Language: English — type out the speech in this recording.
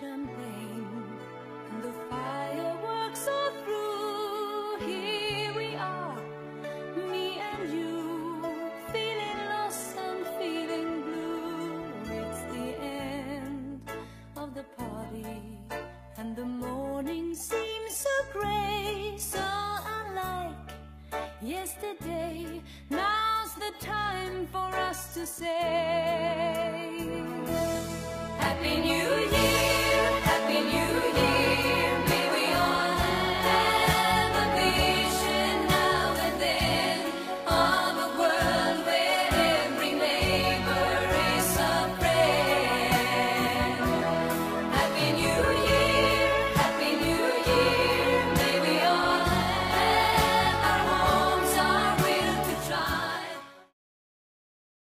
champagne and the fireworks are through. Here we are, me and you, feeling lost and feeling blue. It's the end of the party and the morning seems so gray, so unlike yesterday. Now.